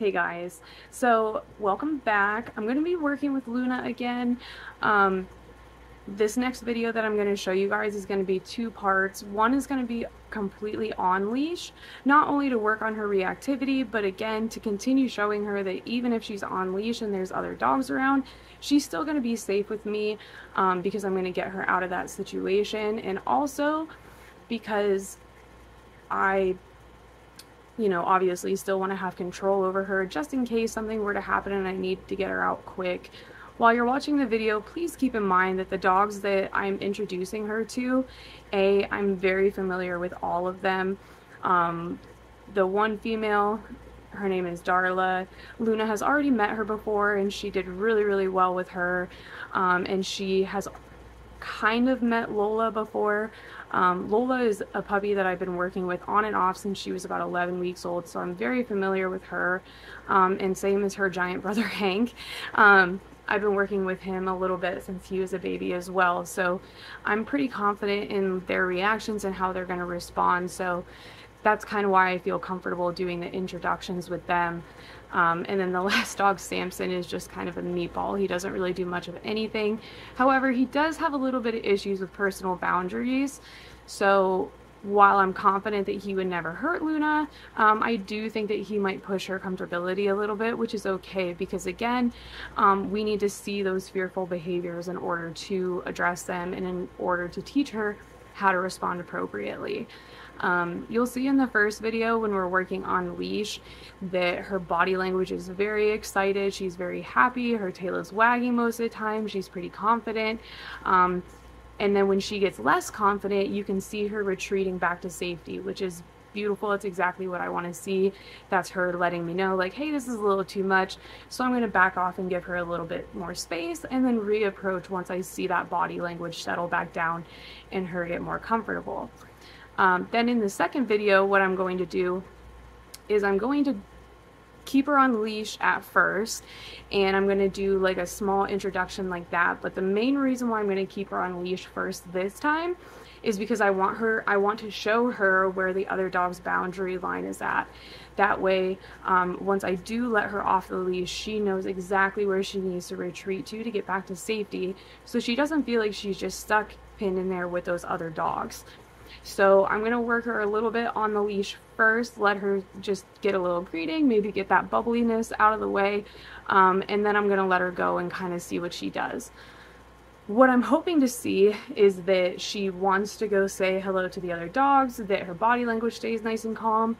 Hey guys, so welcome back. I'm going to be working with Luna again. Um, this next video that I'm going to show you guys is going to be two parts. One is going to be completely on leash, not only to work on her reactivity, but again to continue showing her that even if she's on leash and there's other dogs around, she's still going to be safe with me um, because I'm going to get her out of that situation and also because I you know, obviously still want to have control over her just in case something were to happen and I need to get her out quick. While you're watching the video, please keep in mind that the dogs that I'm introducing her to, A, I'm very familiar with all of them. Um, the one female, her name is Darla. Luna has already met her before and she did really, really well with her. Um, and she has kind of met Lola before. Um, Lola is a puppy that I've been working with on and off since she was about 11 weeks old, so I'm very familiar with her. Um, and same as her giant brother Hank. Um, I've been working with him a little bit since he was a baby as well, so I'm pretty confident in their reactions and how they're going to respond. So that's kind of why I feel comfortable doing the introductions with them. Um, and then the last dog, Samson, is just kind of a meatball. He doesn't really do much of anything. However, he does have a little bit of issues with personal boundaries. So while I'm confident that he would never hurt Luna, um, I do think that he might push her comfortability a little bit, which is okay because again, um, we need to see those fearful behaviors in order to address them and in order to teach her how to respond appropriately. Um, you'll see in the first video when we're working on leash that her body language is very excited. She's very happy. Her tail is wagging most of the time. She's pretty confident. Um, and then when she gets less confident, you can see her retreating back to safety, which is beautiful. It's exactly what I want to see. That's her letting me know, like, hey, this is a little too much. So I'm going to back off and give her a little bit more space and then reapproach once I see that body language settle back down and her get more comfortable. Um, then in the second video, what I'm going to do is I'm going to keep her on leash at first and I'm going to do like a small introduction like that. But the main reason why I'm going to keep her on leash first this time is because I want her, I want to show her where the other dog's boundary line is at. That way, um, once I do let her off the leash, she knows exactly where she needs to retreat to to get back to safety. So she doesn't feel like she's just stuck pinned in there with those other dogs. So I'm going to work her a little bit on the leash first, let her just get a little greeting, maybe get that bubbliness out of the way, um, and then I'm going to let her go and kind of see what she does. What I'm hoping to see is that she wants to go say hello to the other dogs, that her body language stays nice and calm.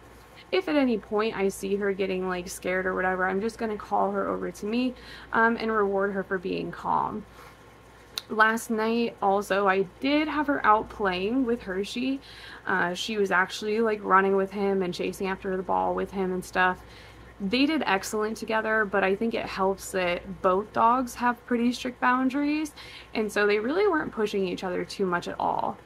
If at any point I see her getting like scared or whatever, I'm just going to call her over to me um, and reward her for being calm last night also I did have her out playing with Hershey. Uh, she was actually like running with him and chasing after the ball with him and stuff. They did excellent together, but I think it helps that both dogs have pretty strict boundaries, and so they really weren't pushing each other too much at all.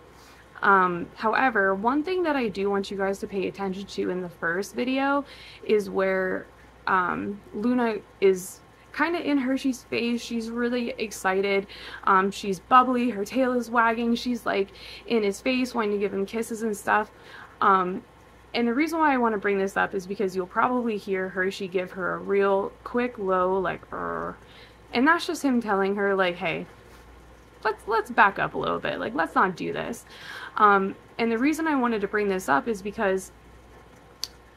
Um, however, one thing that I do want you guys to pay attention to in the first video is where um, Luna is kind of in Hershey's face. She's really excited. Um, she's bubbly. Her tail is wagging. She's like in his face wanting to give him kisses and stuff. Um, and the reason why I want to bring this up is because you'll probably hear Hershey give her a real quick low like er. And that's just him telling her like, hey, let's let's back up a little bit. Like let's not do this. Um, and the reason I wanted to bring this up is because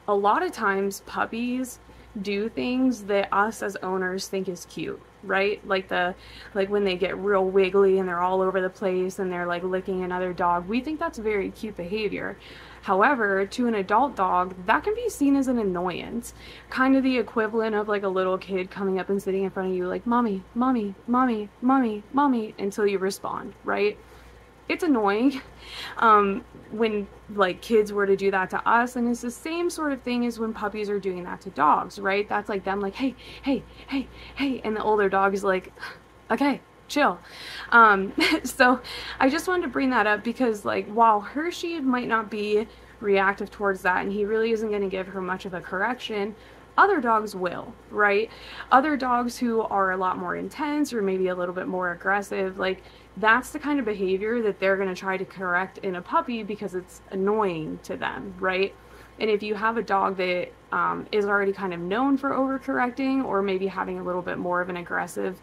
a lot of times puppies do things that us as owners think is cute right? Like the like when they get real wiggly and they're all over the place and they're like licking another dog we think that's very cute behavior. However to an adult dog that can be seen as an annoyance. Kind of the equivalent of like a little kid coming up and sitting in front of you like mommy mommy mommy mommy mommy until you respond right it's annoying um, when like kids were to do that to us and it's the same sort of thing as when puppies are doing that to dogs right that's like them like hey hey hey hey and the older dog is like okay chill um, so i just wanted to bring that up because like while hershey might not be reactive towards that and he really isn't going to give her much of a correction other dogs will, right? Other dogs who are a lot more intense or maybe a little bit more aggressive, like that's the kind of behavior that they're going to try to correct in a puppy because it's annoying to them, right? And if you have a dog that um, is already kind of known for overcorrecting or maybe having a little bit more of an aggressive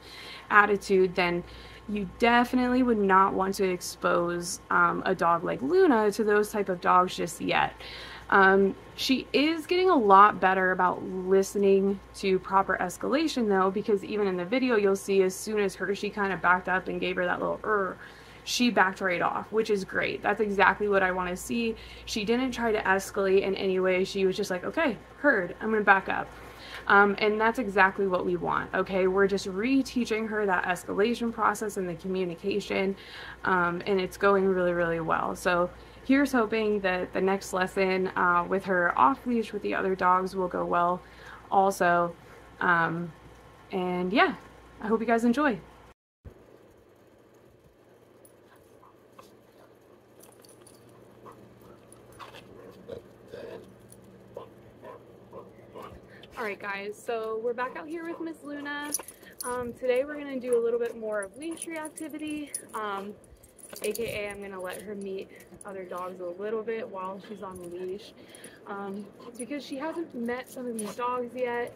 attitude, then you definitely would not want to expose um, a dog like Luna to those type of dogs just yet. Um, she is getting a lot better about listening to proper escalation though, because even in the video you'll see as soon as Hershey kind of backed up and gave her that little er, she backed right off, which is great. That's exactly what I want to see. She didn't try to escalate in any way. She was just like, okay, heard, I'm going to back up. Um, and that's exactly what we want. Okay, we're just reteaching her that escalation process and the communication, um, and it's going really, really well. So here's hoping that the next lesson uh, with her off leash with the other dogs will go well also. Um, and yeah, I hope you guys enjoy. Alright guys, so we're back out here with Miss Luna. Um, today we're going to do a little bit more of leash reactivity, um, aka I'm to let her meet other dogs a little bit while she's on the leash um, because she hasn't met some of these dogs yet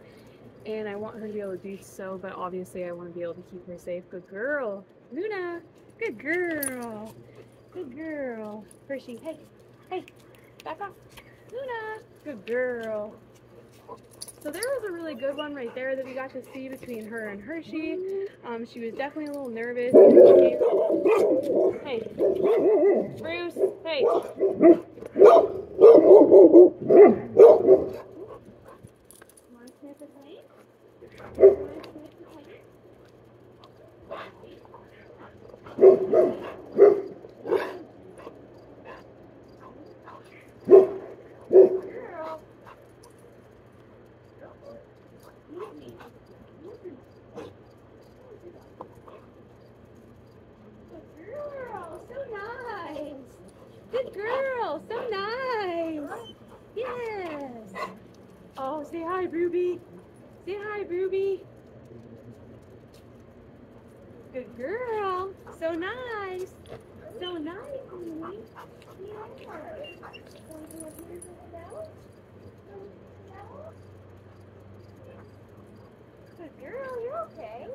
and I want her to be able to do so, but obviously I want to be able to keep her safe. Good girl. Luna, good girl. Good girl. Hershey, hey, hey, back off. Luna, good girl. So there was a really good one right there that we got to see between her and Hershey. Um, she was definitely a little nervous. Hey, Bruce, hey. Good girl, so nice. Yes. Oh, say hi, Ruby. Say hi, Ruby. Good girl. So nice. So nice. Good girl, you're okay.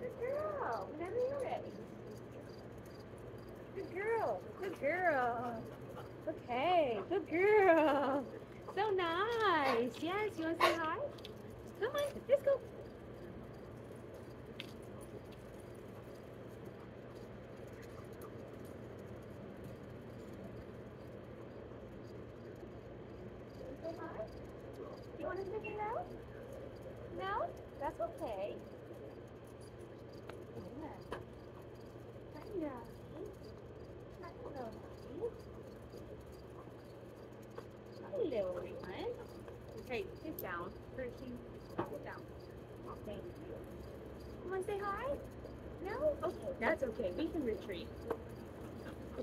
Good girl. Whenever you're ready. Good girl. Good girl. Okay. Good girl. So nice. Yes, you want to say hi? Come on, let's go. Say hi? You want to say no? No? That's okay. Yeah. I know. Hello, everyone. Okay, sit down. Hershey, sit down. Thank you. You want to say hi? No? Okay, that's okay. We can retreat.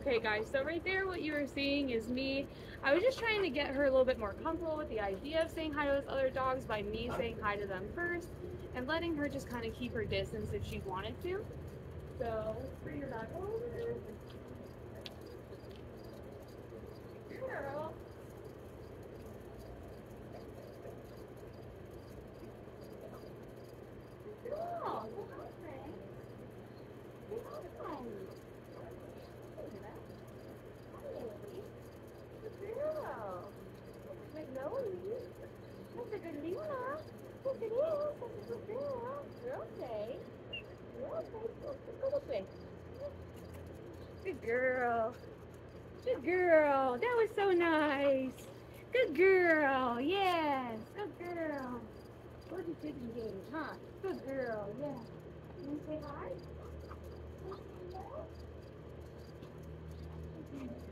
Okay, guys, so right there, what you were seeing is me. I was just trying to get her a little bit more comfortable with the idea of saying hi to those other dogs by me saying hi to them first and letting her just kind of keep her distance if she wanted to. So, bring her back over. Girl, come on, friend. Come on. Good girl. Magnolia. That's a good Luna. Yes, it is. That's a good girl. You're okay. You're okay. Go, go this way. Good girl. Good girl. That was so nice. Good girl. Yes. Good girl. What a good game, huh? Good girl. Yeah. You want to say hi?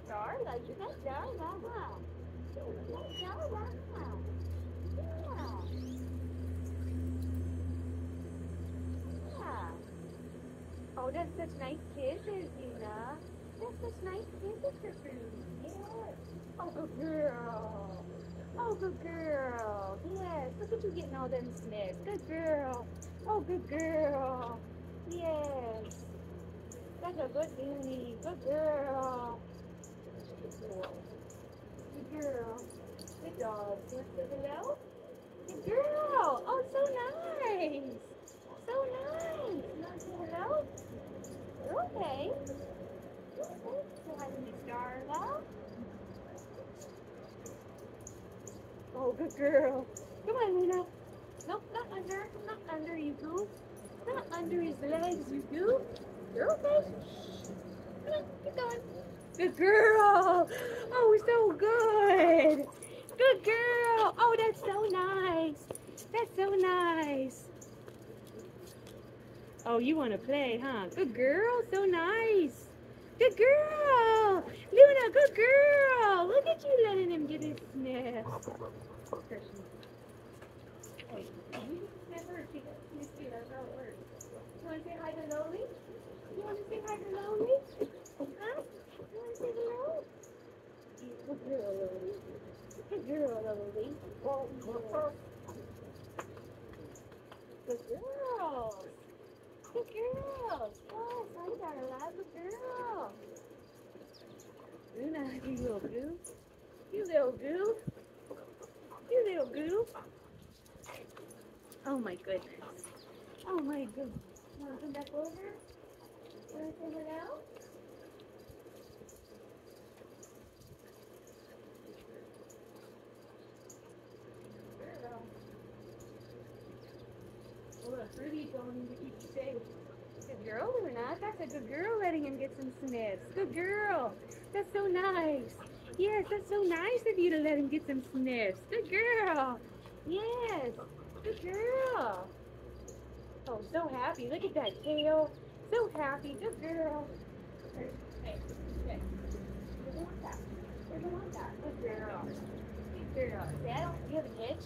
You got? You got? Yeah. Oh, that's such nice kisses, Nina. Such nice for Bruce. Yes. Oh, good girl. Oh, good girl. Yes. Look at you getting all them sniffs. Good girl. Oh, good girl. Yes. That's a good Looney. Good girl. Good girl. Good dog. Want to say hello? Good girl. Oh, so nice. So nice. Hello? Okay. Oh, good girl. Come on, Luna. Nope, not under. Not under, you goof. Not under his legs, you goof. You're okay. Come on, keep going. Good girl. Oh, so good. Good girl. Oh, that's so nice. That's so nice. Oh, you want to play, huh? Good girl. So nice. Good girl. Luna, good girl. Look at you letting him get his sniff. You want to say hi to? You want to say hi to? Good girl, Loli. Good girl. Good girls. Good girls. Yes, I got a lot of girls. Luna, you little goo. You little goo. You little goo. Oh my goodness. Oh my goodness. Want to come back over? Want to say hello? Girl. Oh, look, Ruby's going to keep you safe. Good girl, a good girl letting him get some. Good girl. That's so nice. Yes, that's so nice of you to let him get some. Good girl. Yes. Good girl. Oh, so happy. Look at that tail. So happy. Good girl. Hey, hey. Good girl. Good girl. Do you have itch?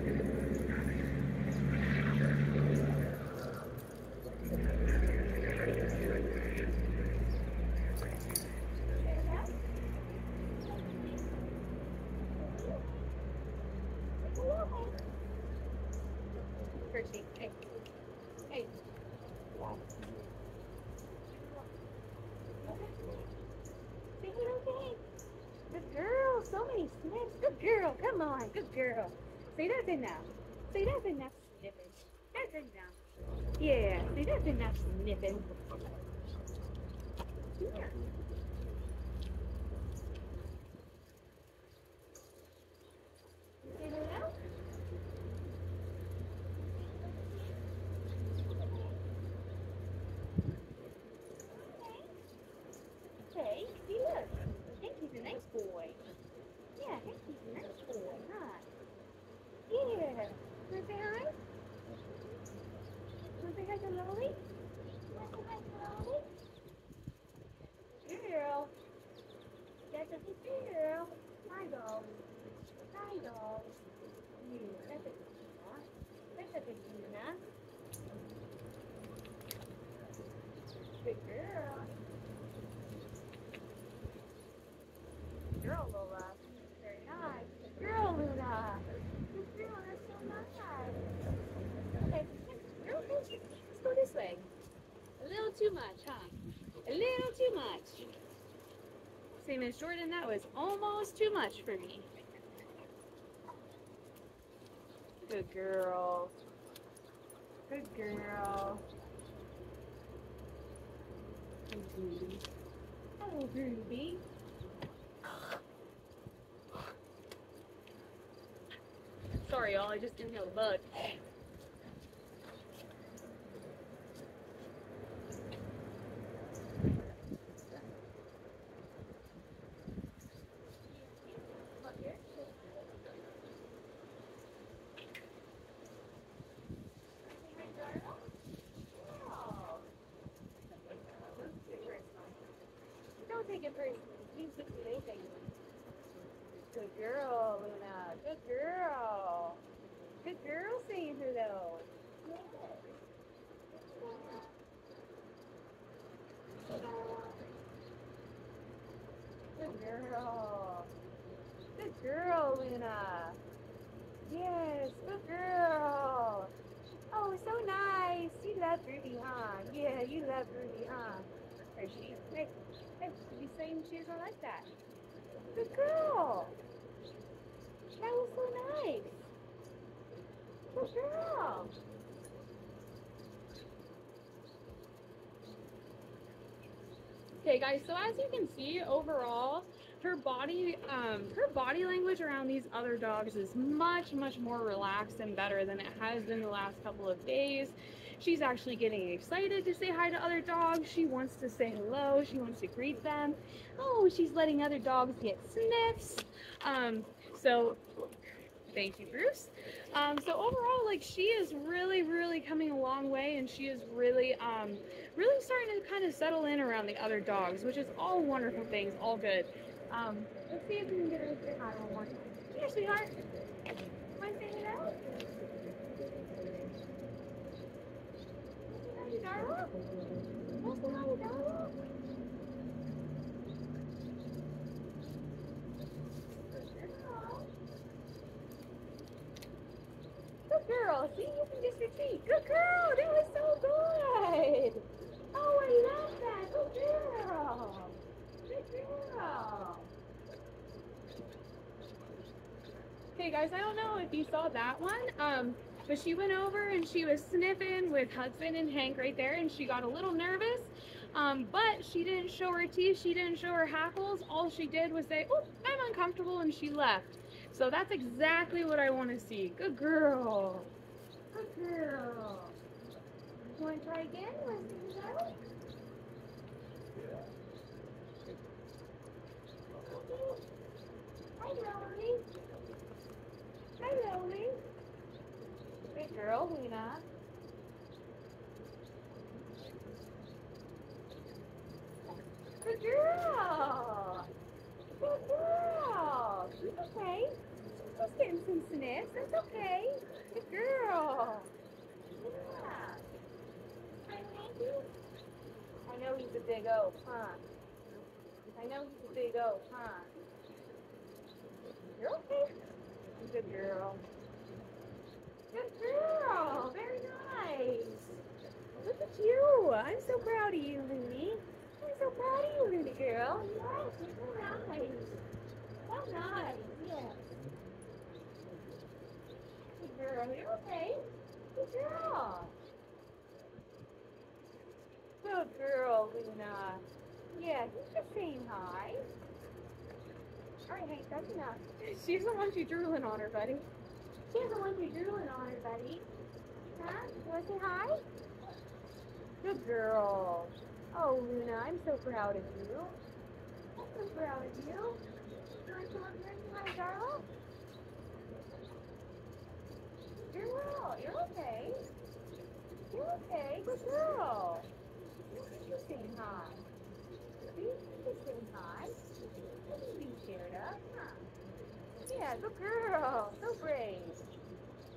See, that's enough sniffing. That's enough. Yeah. See, that's enough sniffing. Yeah. See that out? Okay, see look. I think he's a nice boy. Yeah, I think he's a nice boy, huh? Yeah. Wanna say hi? Wanna say hi to Loli? Wanna say hi to Loli? Girl. That's a good girl. Hi, doll. Hi, doll. Yeah, that's a good girl. That's a good Luna. Good girl. girl, Lola. Very nice. Good girl, Luna. Good girl, that's so nice. Okay, girl, let's go this way. A little too much, huh? A little too much. Same as Jordan, that was almost too much for me. Good girl. Good girl. Ruby. Hello, Ruby. Sorry, y'all. I just inhaled a bug. Look here. Oh. Don't take it personally. He's just amazing. Good girl, Luna. Good girl. Good girl saying hello. Good girl. Good girl, Luna. Yes, good girl. Oh, so nice. You love Ruby, huh? Yeah, you love Ruby, huh? There she. Hey. Hey, she's saying she's not like that. Good girl. That was so nice. Good girl. Okay guys, so as you can see overall, her body um, her body language around these other dogs is much much more relaxed and better than it has been the last couple of days. She's actually getting excited to say hi to other dogs. She wants to say hello. She wants to greet them. Oh she's letting other dogs get sniffs. Um, so thank you bruce um, so overall like she is really really coming a long way and she is really um, really starting to kind of settle in around the other dogs which is all wonderful things all good um, let's see if we can get her to say hi one more time. Here, sweetheart. Want to say hello? Darla. Hi, Darla? Girl. See, you can just retreat. Good girl. That was so good. Oh, I love that. Good girl. Good girl. Okay, guys, I don't know if you saw that one, um, but she went over and she was sniffing with Hudson and Hank right there, and she got a little nervous. Um, but she didn't show her teeth, she didn't show her hackles. All she did was say, "Oh, I'm uncomfortable," and she left. So that's exactly what I want to see. Good girl. Good girl. You want to try again? Want to see out? Hi, Melanie. Hi, Melanie. Good girl, Luna. Good girl. Good girl. She's okay. She's getting some sniffs. That's okay. Good girl. Yeah. Hi, Hanky. I big O, huh? I know he's a big O, huh? You're okay. Good girl. Good girl. Very nice. Look at you. I'm so proud of you, Looney. I'm so proud of you, Looney girl. Yes, you're nice. So nice. Yes. Good girl. You're okay. Good girl. Good girl, Luna. Yeah, he's just saying hi. All right, Hank, that's enough. She's the one she drooling on her, buddy. She's the one she drooling on her, buddy. Huh? You want to say hi? Good girl. Oh, Luna, I'm so proud of you. I'm so proud of you. You want to come up here and say hi, Darla? You're well. You're okay. You're okay. Good girl. You're saying hi. You're saying hi. What are being scared of? Huh? Yeah, good girl. So brave.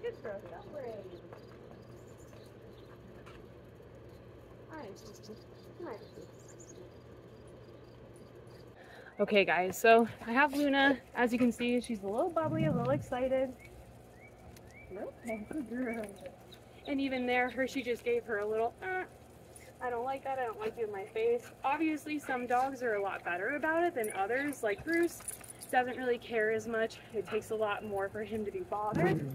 Good girl. So brave. Okay guys, so I have Luna. As you can see, she's a little bubbly, a little excited. Okay, good girl. And even there, Hershey just gave her a little, uh, I don't like that, I don't like it in my face. Obviously, some dogs are a lot better about it than others, like Bruce doesn't really care as much. It takes a lot more for him to be bothered.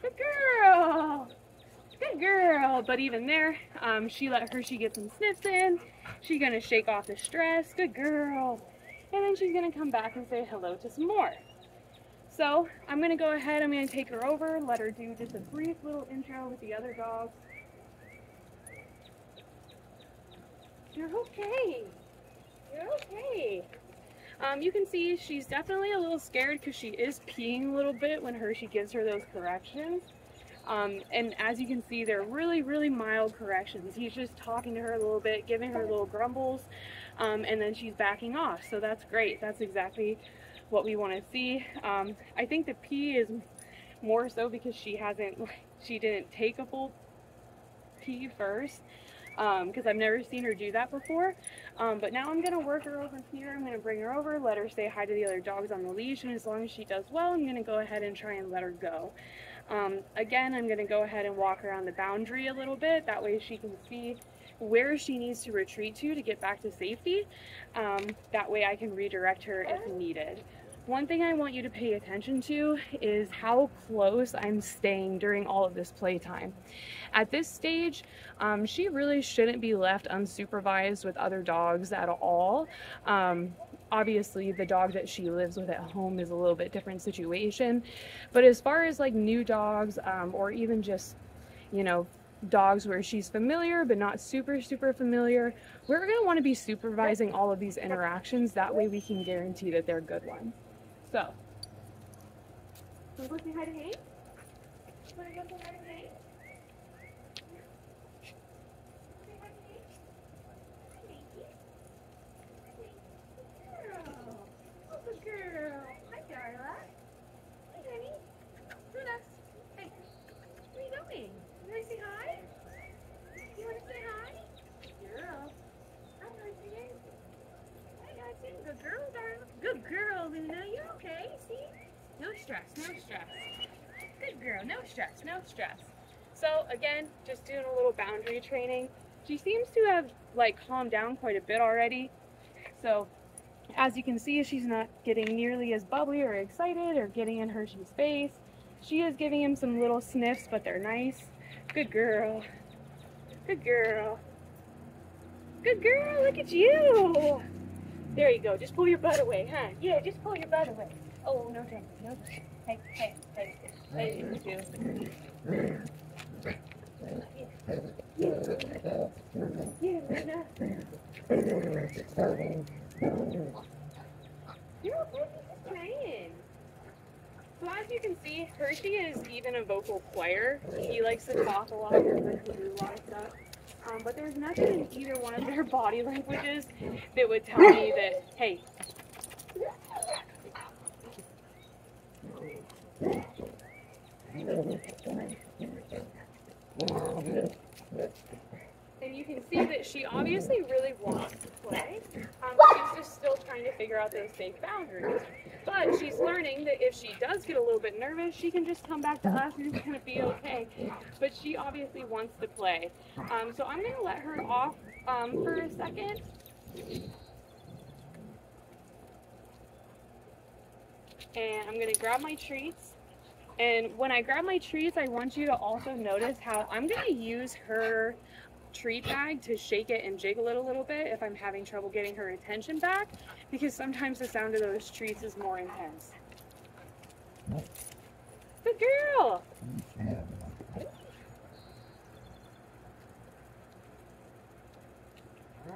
Good girl! Good girl! But even there, um, she let Hershey get some sniffs in. She's gonna shake off the stress. Good girl. And then she's gonna come back and say hello to some more. So I'm gonna go ahead, I'm gonna take her over, let her do just a brief little intro with the other dogs. You're okay. You're okay. Um, you can see she's definitely a little scared because she is peeing a little bit when Hershey gives her those corrections. Um, and as you can see, they're really, really mild corrections. He's just talking to her a little bit, giving her little grumbles, um, and then she's backing off. So that's great. That's exactly what we want to see. Um, I think the pee is more so because she hasn't, she didn't take a full pee first because I've never seen her do that before. Um, but now I'm going to work her over here. I'm going to bring her over, let her say hi to the other dogs on the leash, and as long as she does well, I'm going to go ahead and try and let her go. Um, again, I'm going to go ahead and walk around the boundary a little bit. That way she can see where she needs to retreat to to get back to safety. Um, that way I can redirect her if needed. One thing I want you to pay attention to is how close I'm staying during all of this playtime. At this stage, um, she really shouldn't be left unsupervised with other dogs at all. Um, obviously the dog that she lives with at home is a little bit different situation but as far as like new dogs um, or even just you know dogs where she's familiar but not super super familiar we're going to want to be supervising all of these interactions that way we can guarantee that they're good ones so Wanna go say hi to Hank? Wanna go say hi to Hank? Say hi to Hank? Hi, Hanky. Hi, Hanky. Girl. Oh, good girl. Hi, Darla. Hi, honey. Luna. Hey, where are you going? You wanna say hi? You wanna say hi? Good girl. Hi, Hudson. Hi, Hudson. Good girl, Darla. Good girl, Luna. You okay? See? No stress, no stress. Good girl, no stress, no stress. So again, just doing a little boundary training. She seems to have like calmed down quite a bit already. So as you can see, she's not getting nearly as bubbly or excited or getting in Hershey's face. She is giving him some little sniffs, but they're nice. Good girl. Good girl. Good girl, look at you. There you go. Just pull your butt away, huh? Yeah, just pull your butt away. Oh, no thanks. No. Hey, hey, hey. Hey, you do. You're playing. So as you can see, Hershey is even a vocal choir. He likes to talk a lot and likes to do a lot of stuff. Um, but there's nothing in either one of their body languages that would tell me that, hey, and you can see that she obviously really wants to play. Um, she's just still trying to figure out those safe boundaries. But she's learning that if she does get a little bit nervous, she can just come back to us and it's going to be okay. But she obviously wants to play. Um, so I'm going to let her off um, for a second. And I'm going to grab my treats. And when I grab my treats, I want you to also notice how I'm going to use her treat bag to shake it and jiggle it a little bit if I'm having trouble getting her attention back because sometimes the sound of those treats is more intense. Good girl!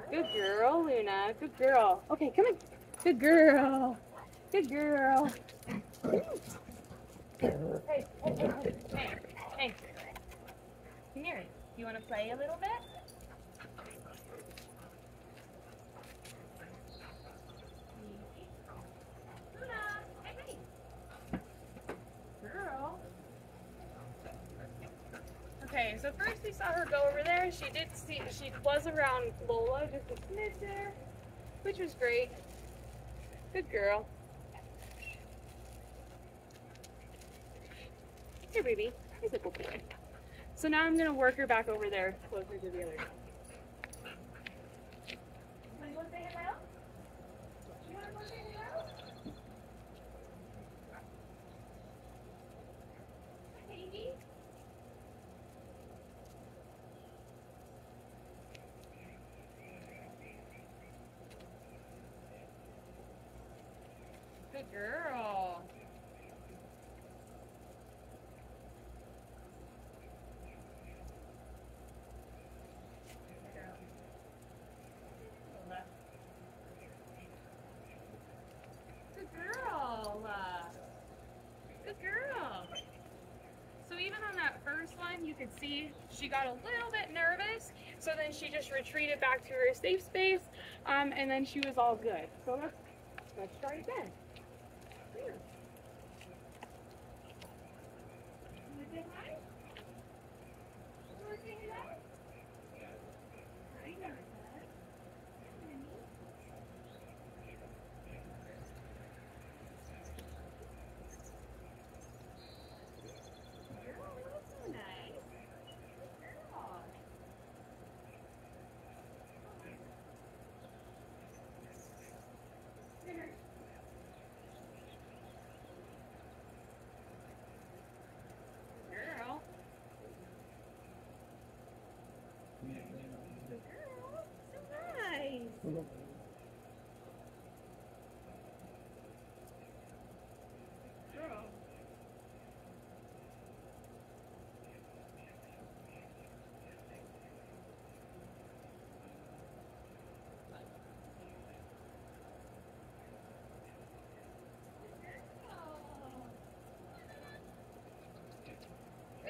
Good girl, Luna. Good girl. Okay, come in. Good girl. Good girl. Hey, hey, hey, hey, hey. Come here. You want to play a little bit? Luna, hey, hey. Girl. Okay, so first we saw her go over there. She did see, she was around Lola just a smidge there, which was great. Good girl. Here, baby. Here's a good boy. So now I'm gonna work her back over there, closer to the other dog. Wanna go say hello? You wanna go say hello? Hi, baby. Good girl. Good girl. Good girl. So even on that first one, you could she got a little bit nervous. So then she just retreated back to her safe space, um, and then she was all good. So let's let's try again.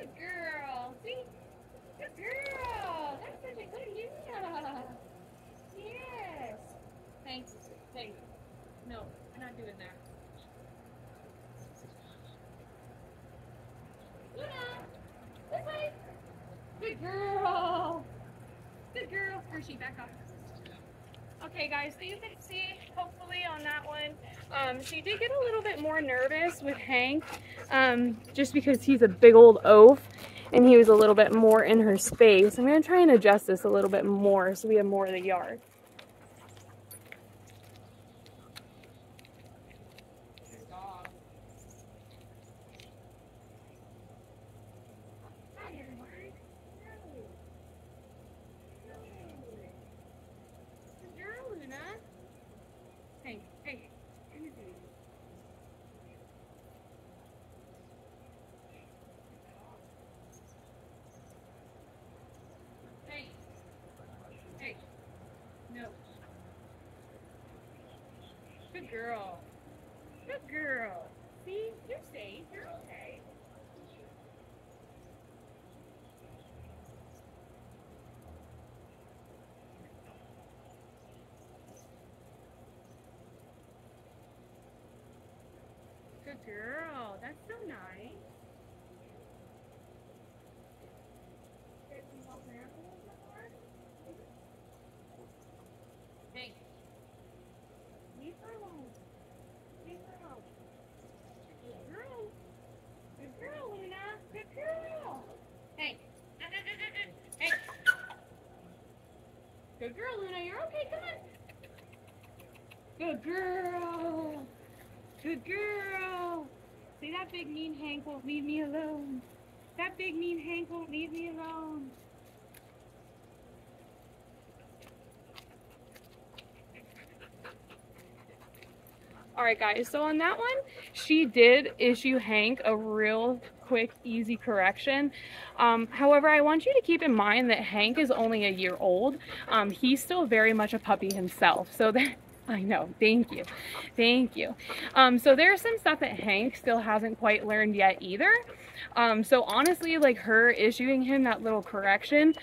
Good girl. See? Good girl. That's such a good idea. Yes. Thank you. Thank you. No, I'm not doing that. Luna! This way! Good girl! Good girl! Hershey, back up. Okay guys, so you can see hopefully on that one, um, she did get a little bit more nervous with Hank um, just because he's a big old oaf and he was a little bit more in her space. I'm going to try and adjust this a little bit more so we have more of the yard. Good girl. Good girl. See, you're safe. You're okay. Good girl. That's so nice. Hey. Leave her alone. Leave her alone. Good girl. Good girl, Luna. Good girl. Hey. Hey. Good girl, Luna. You're okay. Come on. Good girl. Good girl. See that big mean Hank won't leave me alone. That big mean Hank won't leave me alone. All right, guys, so on that one, she did issue Hank a real quick, easy correction. Um, however, I want you to keep in mind that Hank is only a year old. Um, he's still very much a puppy himself. So that, I know, thank you, thank you. Um, so there's some stuff that Hank still hasn't quite learned yet either. Um, so honestly, like her issuing him that little correction,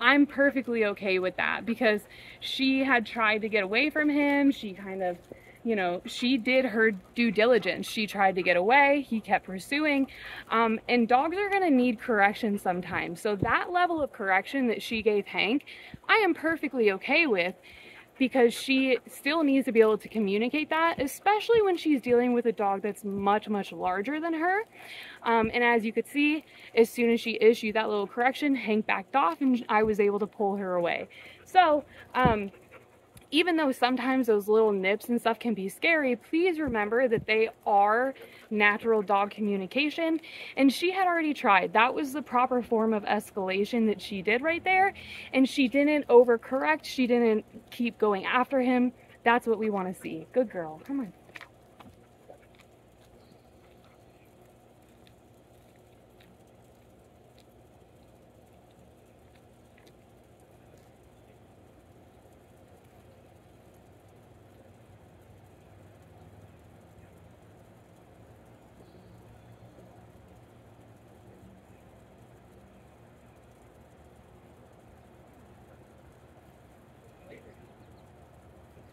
I'm perfectly okay with that because she had tried to get away from him. She kind of you know, she did her due diligence. She tried to get away. He kept pursuing. Um, and dogs are going to need correction sometimes. So that level of correction that she gave Hank, I am perfectly okay with because she still needs to be able to communicate that, especially when she's dealing with a dog that's much, much larger than her. Um, and as you could see, as soon as she issued that little correction, Hank backed off and I was able to pull her away. So, um, even though sometimes those little nips and stuff can be scary, please remember that they are natural dog communication. And she had already tried. That was the proper form of escalation that she did right there. And she didn't overcorrect. She didn't keep going after him. That's what we want to see. Good girl. Come on.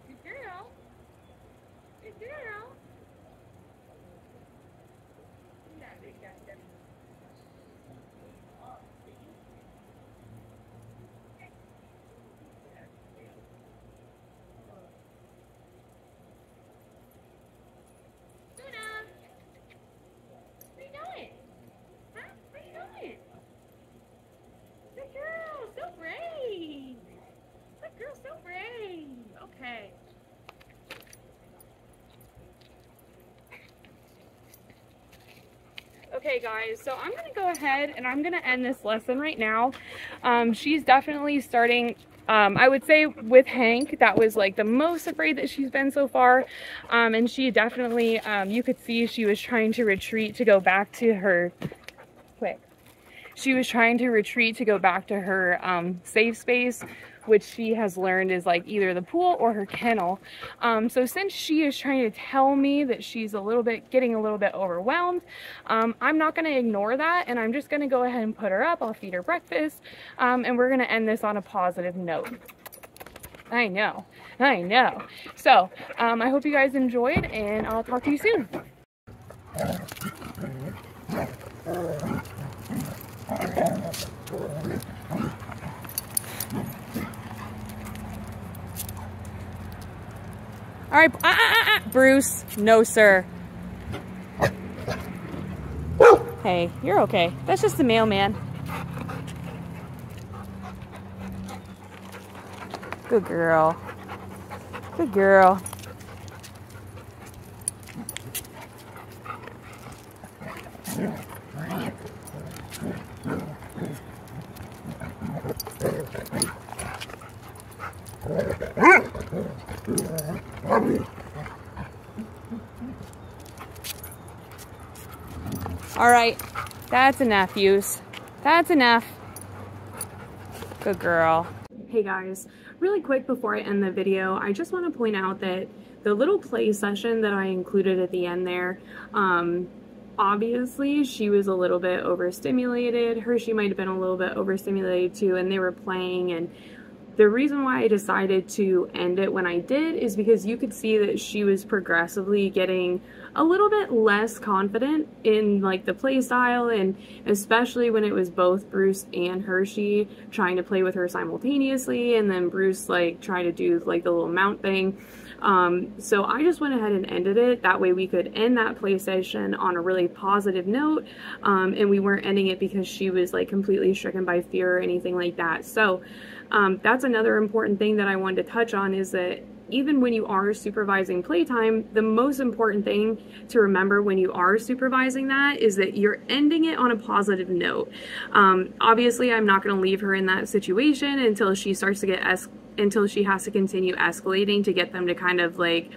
Good girl. Good girl. That big guy there. Luna! What are you doing? Huh? What are you doing? Good girl, so brave. Good girl, so brave. Okay. Okay guys, so I'm gonna go ahead and I'm gonna end this lesson right now. Um, she's definitely starting, um, I would say with Hank, that was like the most afraid that she's been so far. Um, and she definitely, um, you could see she was trying to retreat to go back to her, quick. She was trying to retreat to go back to her um, safe space, which she has learned is like either the pool or her kennel. Um, so since she is trying to tell me that she's a little bit, getting a little bit overwhelmed, um, I'm not going to ignore that and I'm just going to go ahead and put her up. I'll feed her breakfast um, and we're going to end this on a positive note. I know. I know. So, um, I hope you guys enjoyed, and I'll talk to you soon. All right, ah, ah, ah, ah. Bruce. No, sir. Hey, you're okay. That's just the mailman. Good girl. Good girl. All right, that's enough use. That's enough. Good girl. Hey guys, really quick before I end the video, I just want to point out that the little play session that I included at the end there, um, obviously she was a little bit overstimulated. Hershey might have been a little bit overstimulated too, and they were playing and the reason why I decided to end it when I did is because you could see that she was progressively getting a little bit less confident in like the play style and especially when it was both Bruce and Hershey trying to play with her simultaneously and then Bruce like trying to do like the little mount thing. Um, so I just went ahead and ended it. That way we could end that play session on a really positive note. Um, and we weren't ending it because she was like completely stricken by fear or anything like that. So um, that's another important thing that I wanted to touch on is that even when you are supervising playtime, the most important thing to remember when you are supervising that is that you're ending it on a positive note. Um, obviously, I'm not going to leave her in that situation until she starts to get es- until she has to continue escalating to get them to kind of like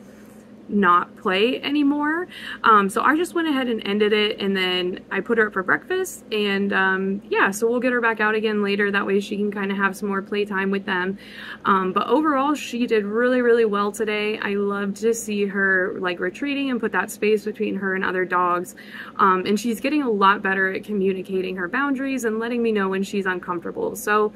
not play anymore. Um, so I just went ahead and ended it and then I put her up for breakfast and um, yeah, so we'll get her back out again later. That way she can kind of have some more playtime with them. Um, but overall, she did really, really well today. I loved to see her like retreating and put that space between her and other dogs. Um, and she's getting a lot better at communicating her boundaries and letting me know when she's uncomfortable. So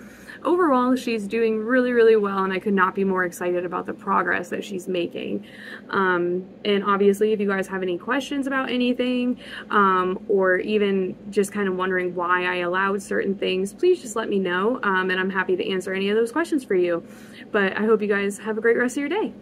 overall, she's doing really, really well, and I could not be more excited about the progress that she's making. Um, and obviously, if you guys have any questions about anything, um, or even just kind of wondering why I allowed certain things, please just let me know, um, and I'm happy to answer any of those questions for you. But I hope you guys have a great rest of your day.